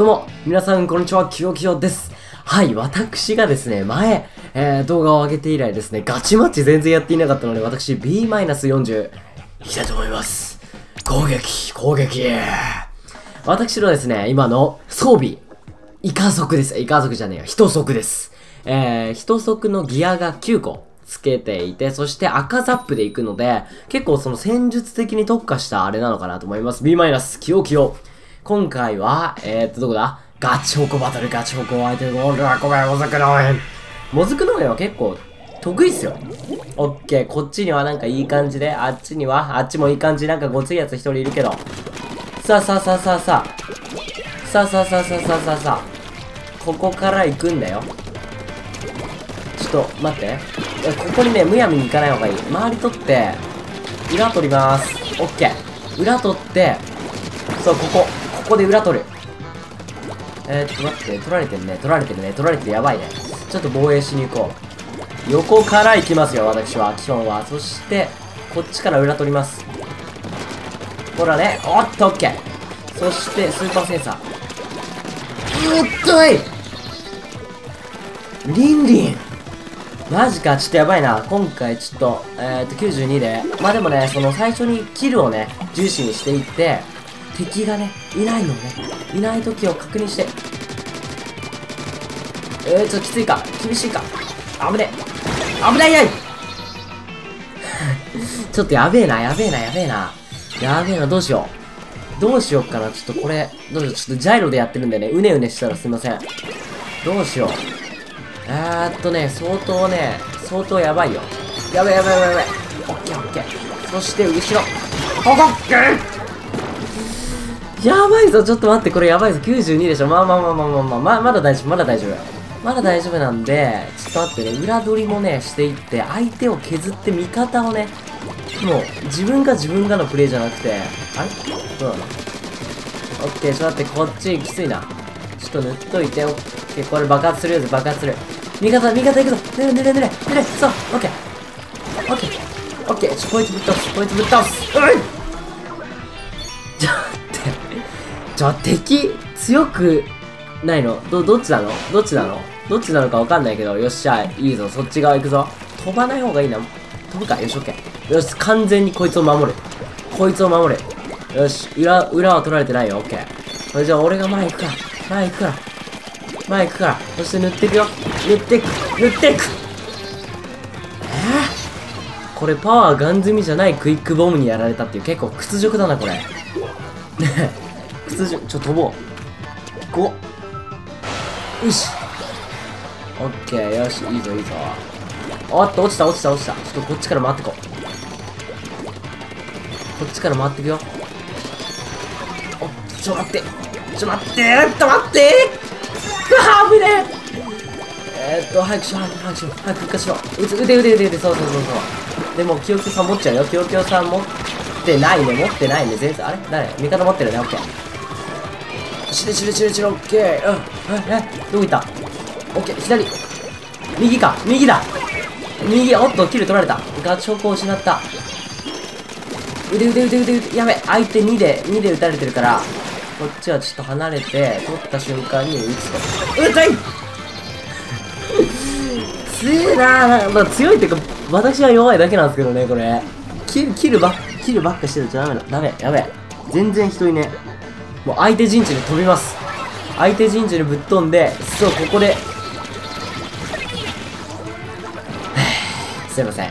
どうも、皆さんこんにちは、きよきよです。はい、私がですね、前、えー、動画を上げて以来ですね、ガチマッチ全然やっていなかったので、私 B-40 いきたいと思います。攻撃、攻撃。私のですね、今の装備、イカ族です。イカ族じゃねえよ、人足です。えー、人足のギアが9個。つけていて、そして赤ザップで行くので、結構その戦術的に特化したあれなのかなと思います。B マイナス、キヨキヨ。今回は、えー、っと、どこだ？ガチホコバトル、ガチホコ相手ゴールはごめん、もずく農園。もずく農園は結構得意っすよ。オッケー、こっちにはなんかいい感じで、あっちには、あっちもいい感じ、なんかごついやつ一人いるけど。さあさあさあさあさあ。さあさあさあさあさあさあさあ。ここから行くんだよ。ちょっと、待って。ここにね、むやみに行かない方がいい。周り取って、裏取ります。オッケー。裏取って、そう、ここ。ここで裏取る。えー、っと、待って。取られてるね。取られてるね。取られてる。やばいね。ちょっと防衛しに行こう。横から行きますよ、私は。基本は。そして、こっちから裏取ります。ほらね。おっと、オッケー。そして、スーパーセンサー。うっといリンリンマジか、ちょっとやばいな。今回ちょっと、えー、っと、92で。まあでもね、その最初にキルをね、重視にしていって、敵がね、いないのね、いない時を確認して。えー、ちょっときついか、厳しいか。危ね。危ないやい ちょっとやべえな、やべえな、やべえな。やべえな、どうしよう。どうしよっかな。ちょっとこれ、どうしよう。ちょっとジャイロでやってるんでね、うねうねしたらすいません。どうしよう。えーっとね、相当ね、相当やばいよ。やばいやばいやばいやばい。オッケーオッケー。そして後ろ。ここやばいぞ、ちょっと待って、これやばいぞ。92でしょ。まあまあまあまあまあまあ、ままだ大丈夫、まだ大丈夫。まだ大丈夫なんで、ちょっと待ってね、裏取りもね、していって、相手を削って味方をね、もう、自分が自分がのプレイじゃなくて、あれ？どうなオッケー、ちょっと待って、こっちきついな。ちょっと塗っといて、オッケー、これ爆発するやつ爆発する。味方、味方行くぞ。ぬれぬれぬれぬれそうオッケー。オッケー。オッケー。ちょ、こいつぶっ倒すこいつぶっ倒す。うんちょ、敵、強くないの？ど、どっちなの？どっちなの？どっちなのかわかんないけど、よっしゃ、いいぞ、そっち側行くぞ。飛ばない方がいいな。飛ぶか？よし、オッケー。よし、完全にこいつを守る。こいつを守る。よし、裏、裏は取られてないよ、オッケー。それじゃあ俺が前行くから。前行くから。前行くから。そして塗っていくよ。塗っていく。塗っていく。えー、これパワーガン積みじゃないクイックボムにやられたっていう結構屈辱だな、これ。ね屈辱。ちょ、飛ぼう。5。よし。オッケー。よし。いいぞ、いいぞ。おっと、落ちた、落ちた、落ちた。ちょっとこっちから回ってこう。こっちから回ってくよ。おっ、ちょ、待って。ちょ、待ってーっと待ってあ危ねええー、っと、早くしろ、早く早くしろ、早く復活しろ。う、腕、腕、腕、腕、そうそうそうそう。でも、清京さん持っちゃうよ。清京さん持ってないね、持ってないね。全然、あれ？誰？味方持ってるね、オッケー。しれしれしれしれ、オッケー。うん、え、え、どこ行ったオッケー、左。右か、右だ。右、おっと、キル取られた。ガチョコを失った。腕、腕、腕、腕、腕、やべ、相手2で、2で撃たれてるから、こっちはちょっと離れて、取った瞬間に撃つと。撃たい強いな。まあ強いっていうか、私は弱いだけなんですけどね、これ。キル、キルば、キルばっかしてるとダメだ。ダメ、やべ。全然人いねもう相手陣地に飛びます。相手陣地にぶっ飛んで、そう、ここで。すいません。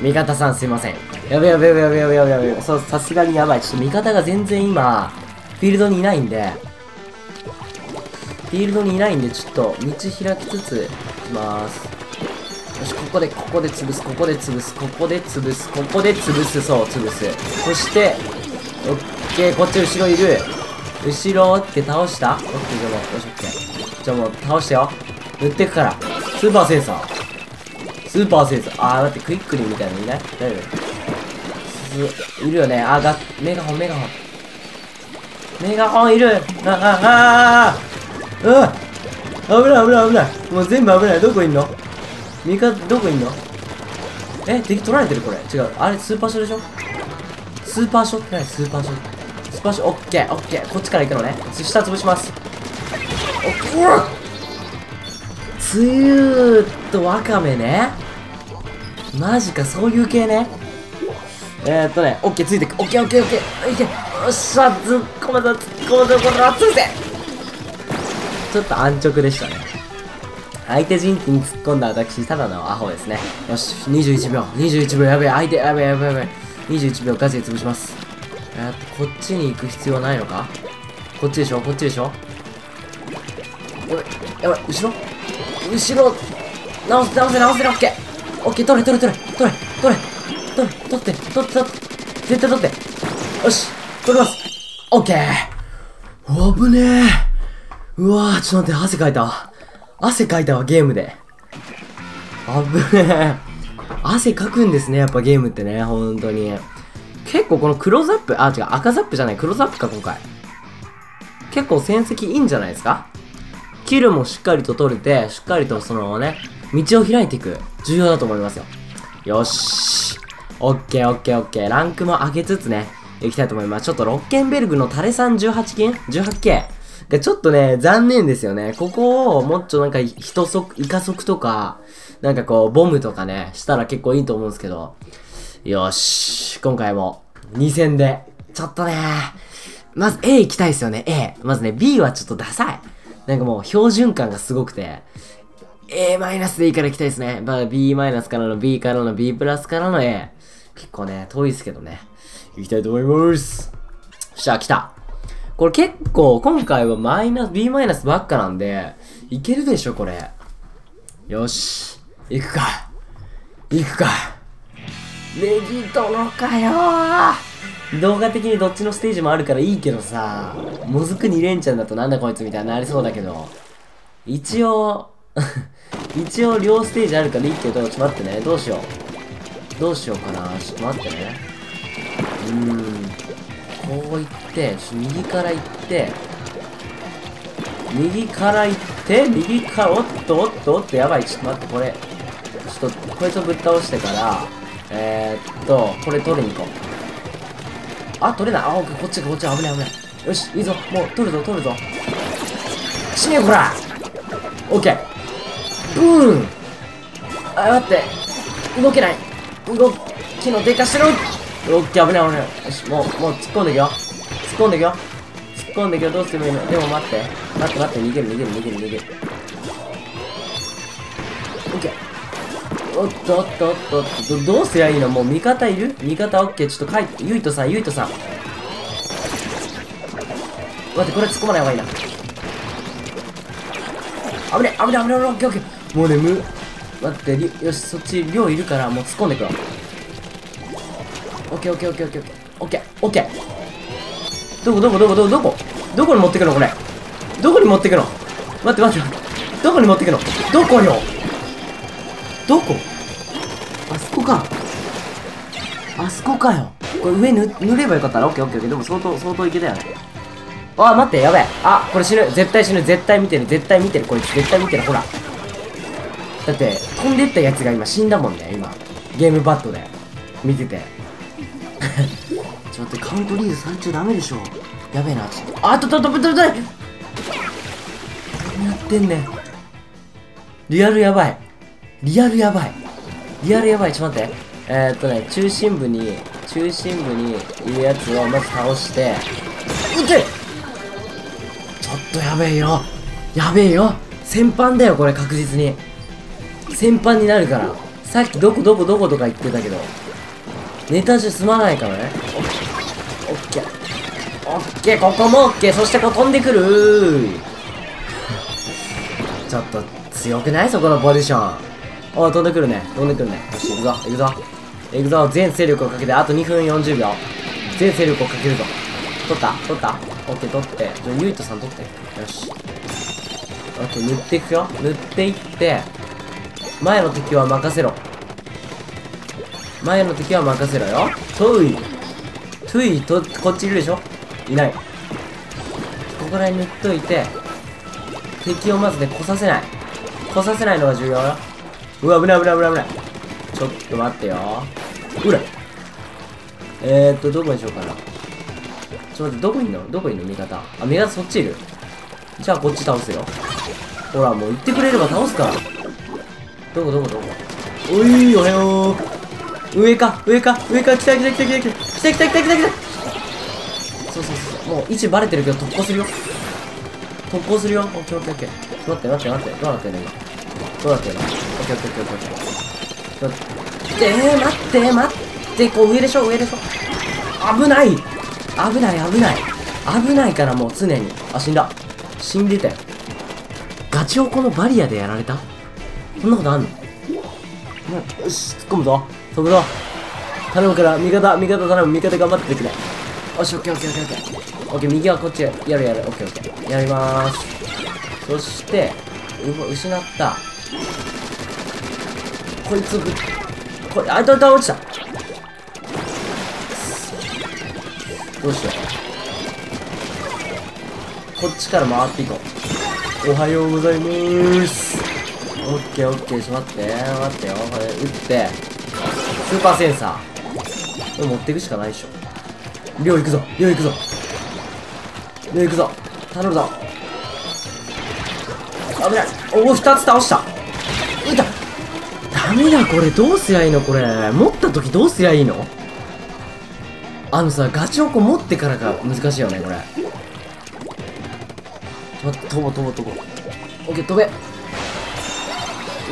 味方さんすいません。やべやべやべやべやべやべやべ。そう、さすがにやばい。ちょっと味方が全然今、フィールドにいないんで、フィールドにいないんで、ちょっと道開きつつ、いきます。よし、ここで、ここで潰す、ここで潰す、ここで潰す、ここで潰す、そう、潰す。そして、オッケー、こっち後ろいる。後ろって倒した？オッケー、じゃあもう、よし、オッケー。じゃあもう、倒してよ。塗ってくから。スーパーセンサー。スーパーセンサー。あー、待って、クイックリみたいなのいない？大丈夫いるよね。あー、が、メガホン、メガホン。メガホンいるあああああ危ない危ない危ないもう全部危ないどこいんの？味方どこいんの？え敵取られてるこれ違うあれスーパーショーでしょ？スーパーショって何スーパーショーパーショオッケーオッケー。こっちから行くのね。下潰します。うわつゆとわかめね。マジかそういう系ね。えー、っとねオッケーついてく。オッケーオッケーオッケー。いけ。よっしゃ突っ込めた突っ込めたこれ熱いぜ。ちょっと安直でしたね。相手陣地に突っ込んだ私ただのアホですね。よし21秒。21秒。やべえ相手やべえやべえやべえ。21秒ガチで潰します。え、っとこっちに行く必要ないのか？こっちでしょ？こっちでしょ？やばいやばい後ろ？後ろ直せ直せ直せオッケー。オッケー取れ取れ取れ取れ取れ取れ取って取って取って絶対取って。よし取ります。オッケー。危ねえ。うわーちょっと待って汗かいた汗かいたわゲームで。危ねえ。汗かくんですねやっぱゲームってね本当に。結構このクローズアップあ違う赤ザップじゃないクローズアップか今回結構戦績いいんじゃないですか？キルもしっかりと取れて、しっかりとそのね、道を開いていく。重要だと思いますよ。よし。オッケーオッケーオッケー。ランクも上げつつね、いきたいと思います。ちょっとロッケンベルグのタレさん18金 ?18K。で、ちょっとね、残念ですよね。ここをもっとなんか、人足、イカ足とか、なんかこう、ボムとかね、したら結構いいと思うんですけど。よし。今回も、2戦で、ちょっとね、まず A 行きたいですよね、A。まずね、B はちょっとダサい。なんかもう標準感がすごくて、A マイナスでいいから行きたいですね。まあ B マイナスからの B からの B プラスからの A。結構ね、遠いですけどね。行きたいと思います。しゃ、来た。これ結構、今回はマイナス、B マイナスばっかなんで、いけるでしょ、これ。よし。行くか。行くか。ネギトロかよ動画的にどっちのステージもあるからいいけどさ、もずく2連チャンだとなんだこいつみたいになりそうだけど、一応 一応両ステージあるからいいけど、ちょっと待ってね、どうしよう。どうしようかな、ちょっと待ってね。うーん、こう行って、ちょ右から行って、右から行って、右から、おっとおっとおっと、やばい、ちょっと待って、これ、ちょっと、こいつをぶっ倒してから、えー、っと、これ取りに行こう。あ、取れない。あ、こっちこっち危ない危ない。よし、いいぞ。もう、取るぞ、取るぞ。死ねよ、こらオッケー。ブーンあ、待って。動けない。動きの低下してるオッケー、危ない危ない。よし、もう、もう突っ込んでいくよ。突っ込んでいくよ。突っ込んでいくよ。どうしてもいいの？でも待って。待って待って、逃げる逃げる逃げる逃げる。おっとおっとおっとおっとどうすりゃいいの？もう味方いる？味方オッケー。ちょっと書いてゆいとさんゆいとさん。待ってこれ突っ込まない方がいいな。危ね危ね危ね危ねオッケーオッケー。もうねむ待ってよしそっち量いるからもう突っ込んでくわ。オッケーオッケーオッケーオッケーオッケー。どこどこどこどこどこ？どこに持ってくのこれ？どこに持ってくの？待って待って待って。どこに持ってくの？どこよどこ？あそこか。あそこかよ。これ上塗塗ればよかったらオッケーオッケー。でも相当、相当いけたよね。あ、待って、やべえ。あ、これ死ぬ。絶対死ぬ。絶対見てる。絶対見てる。こいつ絶対見てる。ほら。だって、飛んでったやつが今死んだもんね、今。ゲームバットで。見てて。ちょっと待って、カウントリードされちゃダメでしょ。やべえな、ちょっと。あっ、とととととと何やってんねん。リアルやばい。リアルやばい。リアルやばい。ちょっと待って。えー、っとね、中心部に、中心部にいるやつをまず倒して、撃てちょっとやべえよ。やべえよ。戦犯だよ、これ確実に。戦犯になるから。さっきどこどこどことか言ってたけど。ネタじゃ済まないからね。オッケー。オッケー、ここもオッケー。そしてこう飛んでくるちょっと強くない？そこのポジション。お飛んでくるね。飛んでくるね。よし、行くぞ、行くぞ。行くぞ、全精力をかけて、あと2分40秒。全精力をかけるぞ。取った取ったオッケー、取って。じゃあ、ゆいとさん取って。よし。オッケー、塗っていくよ。塗っていって、前の敵は任せろ。前の敵は任せろよ。トゥイ。トゥイ、と、こっちいるでしょいない。ここら辺塗っといて、敵をまずね、来させない。来させないのが重要よ。うわ、危ない危ない危ない危ない。ちょっと待ってよ。うらえーっと、どこにしようかな。ちょっと待って、どこいんの？どこいんの味方。あ、味方そっちいる。じゃあこっち倒すよ。ほら、もう言ってくれれば倒すから。どこどこどこ？おいおはよう。上か、上か、上か、来た来た来た来た来た来た来た来た来た来たそうそうそう。もう位置バレてるけど突破するよ。突破するよ。オッケーオッケーオッケー。待って待って待って。どうなってんの今？どうなってんのッケーオッケーオッケーオッケー。待って、待って、待って、こう上でしょ、上でしょ。危ない危ない危ない危ないからもう常に。あ、死んだ。死んでたよ。ガチオコのバリアでやられた？そんなことあんの？よし、突っ込むぞ。飛ぶぞ。頼むから、味方、味方頼む、味方頑張ってくれ。よし、オッケーオッケーオッケーオッケー。オッケー、右はこっちやるやる。オッケーオッケー。やりまーす。そして、う、失った。こいつぶ、これ、あ、いたいた、落ちた。どうしよう。こっちから回っていこう。おはようございます。オッケーオッケー、ちょって、待ってよ。これ、撃って。スーパーセンサー。これ持っていくしかないでしょ。量行くぞ、量行くぞ。量行くぞ。頼むぞ。危ない。おお、二つ倒した。撃った。ダメだ、これ。どうすりゃいいのこれ。持った時どうすりゃいいの？あのさ、ガチオコ持ってからが難しいよね、これ。ちょっと、飛ぼう飛ぼう飛ぼう。オッケー、飛べ。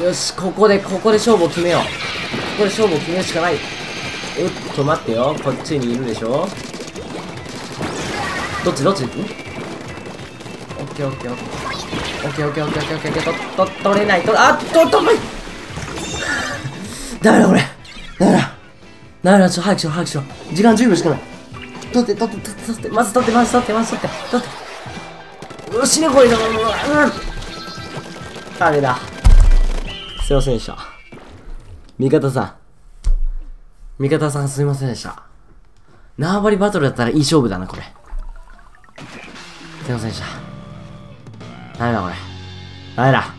よし、ここで、ここで勝負を決めよう。ここで勝負を決めるしかない。うっと、待ってよ。こっちにいるでしょどっちどっち？んオッケーオッケーオッケー。オッケーオッケーオッケーオッケーオッケーオッケー。と、と、取れない。と、あっと、と、めダメだ、これ。ダメだ。ダメだ、ちょ、早くしろ、早くしろ。時間10秒しかない。取って、取って、取って、取って、まず取って、まず取って、まず取って、取って。うわ、死ね、これ。うん。ダメだ。すいませんでした。味方さん。味方さんすいませんでした。縄張りバトルだったらいい勝負だな、これ。すいませんでした。ダメだ、これ。ダメだ。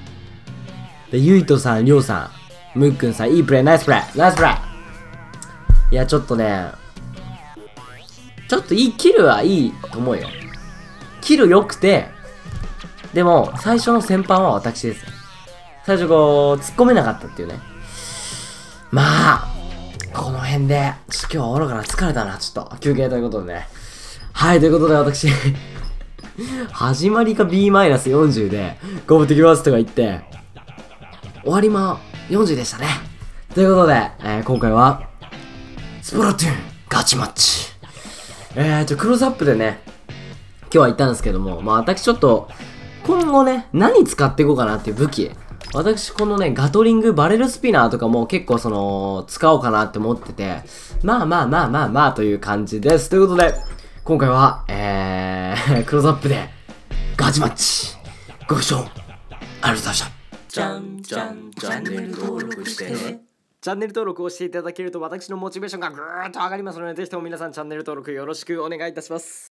で、ゆいとさん、りょうさん、むっくんさん、いいプレイ、ナイスプレイ、ナイスプレイ。いや、ちょっとね、ちょっといい、キルはいいと思うよ。キル良くて、でも、最初の先般は私です。最初こう、突っ込めなかったっていうね。まあ、この辺で、ちょっと今日は終わろかな。疲れたな、ちょっと。休憩ということでね。はい、ということで私、始まりが B-40 で、頑張ってきますとか言って、終わりも40でしたね。ということで、えー今回は、スプラトゥーンガチマッチ。えーと、クローズアップでね、今日は言ったんですけども、まあ私ちょっと、今後ね、何使っていこうかなっていう武器。私このね、ガトリング、バレルスピナーとかも結構その、使おうかなって思ってて、まあまあまあまあまあという感じです。ということで、今回は、えー、クローズアップで、ガチマッチ、ご視聴、ありがとうございました。じゃんじゃんチャンネル登録してねチャンネル登録をしていただけると私のモチベーションがぐーっと上がりますので、ぜひとも皆さんチャンネル登録よろしくお願いいたします。